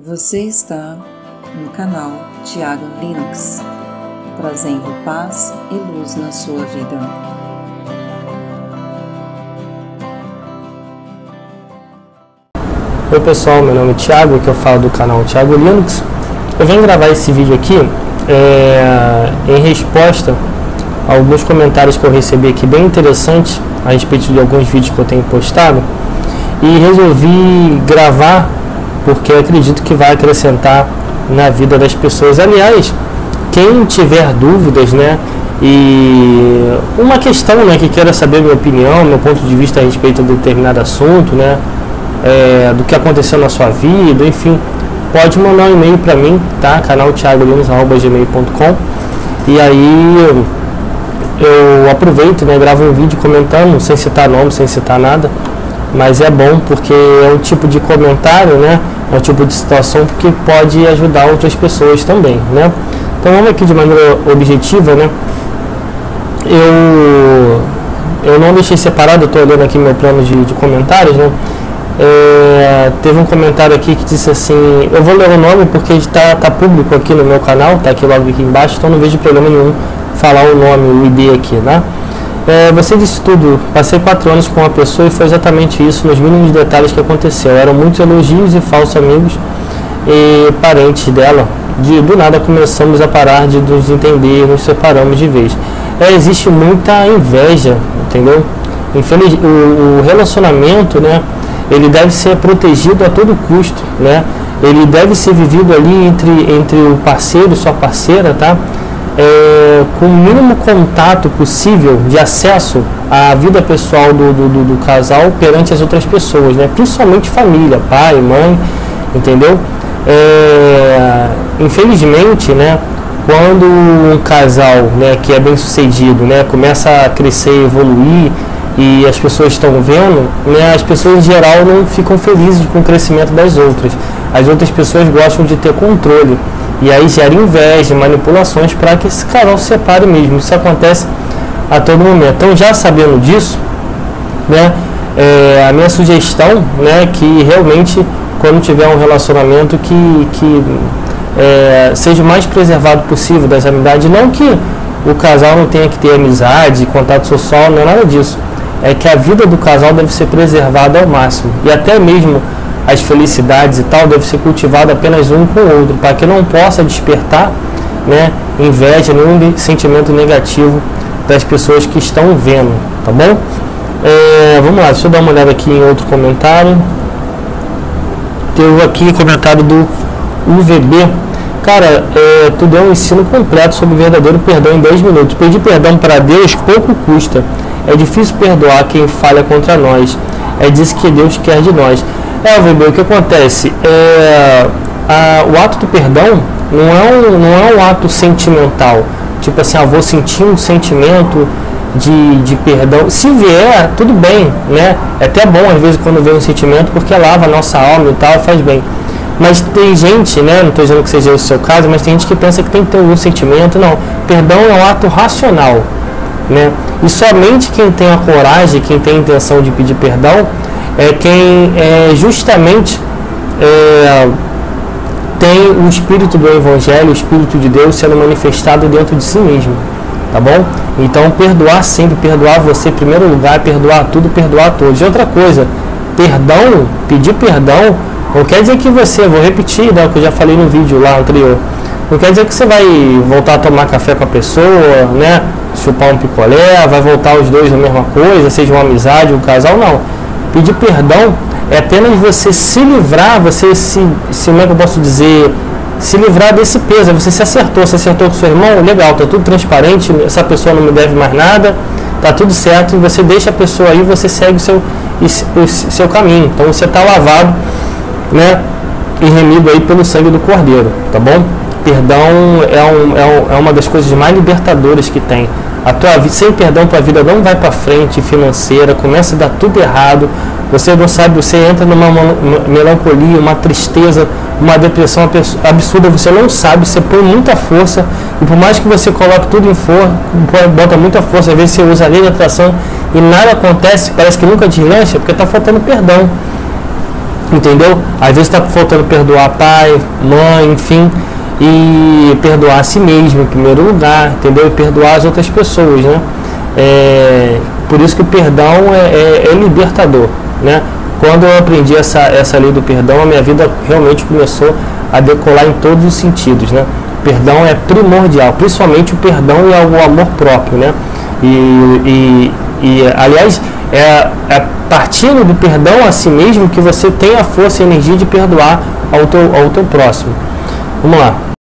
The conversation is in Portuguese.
Você está no canal Tiago Linux, trazendo paz e luz na sua vida. Oi pessoal, meu nome é Thiago, que eu falo do canal Thiago Linux. Eu venho gravar esse vídeo aqui é, em resposta a alguns comentários que eu recebi aqui bem interessantes a respeito de alguns vídeos que eu tenho postado e resolvi gravar porque acredito que vai acrescentar na vida das pessoas. Aliás, quem tiver dúvidas, né, e uma questão, né, que queira saber minha opinião, meu ponto de vista a respeito de determinado assunto, né, é, do que aconteceu na sua vida, enfim, pode mandar um e-mail para mim, tá? Canal thiagolinos.gmail.com e aí eu, eu aproveito, né, gravo um vídeo comentando, sem citar nome, sem citar nada, mas é bom porque é um tipo de comentário, né? É um tipo de situação que pode ajudar outras pessoas também, né? Então vamos aqui de maneira objetiva, né? Eu, eu não deixei separado, estou olhando aqui meu plano de, de comentários, né? É, teve um comentário aqui que disse assim, eu vou ler o nome porque está tá público aqui no meu canal, está aqui logo aqui embaixo, então não vejo problema nenhum falar o nome, o ID aqui, né? É, você disse tudo. Passei quatro anos com uma pessoa e foi exatamente isso, nos mínimos detalhes que aconteceu. Eram muitos elogios e falsos amigos e parentes dela. De, do nada começamos a parar de nos entender, nos separamos de vez. É, existe muita inveja, entendeu? Infeliz, o, o relacionamento, né? Ele deve ser protegido a todo custo, né? Ele deve ser vivido ali entre, entre o parceiro e sua parceira, tá? É, com o mínimo contato possível de acesso à vida pessoal do, do, do, do casal perante as outras pessoas, né? principalmente família, pai, mãe, entendeu? É, infelizmente, né, quando um casal né, que é bem sucedido né, começa a crescer evoluir e as pessoas estão vendo, né, as pessoas em geral não ficam felizes com o crescimento das outras. As outras pessoas gostam de ter controle. E aí gera inveja, manipulações para que esse casal se separe mesmo. Isso acontece a todo momento. Então, já sabendo disso, né, é, a minha sugestão né, que realmente, quando tiver um relacionamento, que, que é, seja o mais preservado possível das amizades. Não que o casal não tenha que ter amizade, contato social, não é nada disso. É que a vida do casal deve ser preservada ao máximo. E até mesmo as felicidades e tal deve ser cultivado apenas um com o outro, para que não possa despertar né, inveja, nenhum sentimento negativo das pessoas que estão vendo, tá bom? É, vamos lá, deixa eu dar uma olhada aqui em outro comentário. Teve aqui comentário do UVB. Cara, é, tu deu um ensino completo sobre o verdadeiro perdão em 10 minutos. Pedir perdão para Deus pouco custa. É difícil perdoar quem falha contra nós. É disso que Deus quer de nós. É, Weber, o que acontece? É, a, o ato do perdão não é, um, não é um ato sentimental. Tipo assim, ah, vou sentir um sentimento de, de perdão. Se vier, tudo bem, né? É até bom às vezes quando vem um sentimento, porque lava a nossa alma e tal, faz bem. Mas tem gente, né? Não estou dizendo que seja o seu caso, mas tem gente que pensa que tem que ter algum sentimento. Não. Perdão é um ato racional, né? E somente quem tem a coragem, quem tem a intenção de pedir perdão, é quem é, justamente é, tem o espírito do Evangelho, o espírito de Deus sendo manifestado dentro de si mesmo, tá bom? Então perdoar sempre, perdoar você em primeiro lugar, perdoar tudo, perdoar todos. E outra coisa, perdão, pedir perdão, não quer dizer que você, vou repetir né, o que eu já falei no vídeo lá anterior, não quer dizer que você vai voltar a tomar café com a pessoa, né? Chupar um picolé, vai voltar os dois na mesma coisa, seja uma amizade, um casal, não Pedir perdão é apenas você se livrar, você se, se como é que eu posso dizer, se livrar desse peso. Você se acertou, se acertou com seu irmão, legal, tá tudo transparente, essa pessoa não me deve mais nada, tá tudo certo, e você deixa a pessoa aí, você segue o seu, o seu caminho. Então você está lavado, né, e remido aí pelo sangue do Cordeiro, tá bom? Perdão é, um, é, um, é uma das coisas mais libertadoras que tem. A tua vida, sem perdão, tua vida não vai para frente financeira, começa a dar tudo errado. Você não sabe, você entra numa melancolia, uma tristeza, uma depressão absurda, você não sabe, você põe muita força, e por mais que você coloque tudo em força, bota muita força, às vezes você usa a lei de atração e nada acontece, parece que nunca deslancha, porque está faltando perdão. Entendeu? Às vezes está faltando perdoar pai, mãe, enfim, e perdoar a si mesmo em primeiro lugar, entendeu? E perdoar as outras pessoas, né? É, por isso que o perdão é, é, é libertador, né? Quando eu aprendi essa, essa lei do perdão, a minha vida realmente começou a decolar em todos os sentidos, né? Perdão é primordial, principalmente o perdão e o amor próprio, né? E, e, e aliás, é, é partindo do perdão a si mesmo que você tem a força e a energia de perdoar ao teu, ao teu próximo. Vamos lá.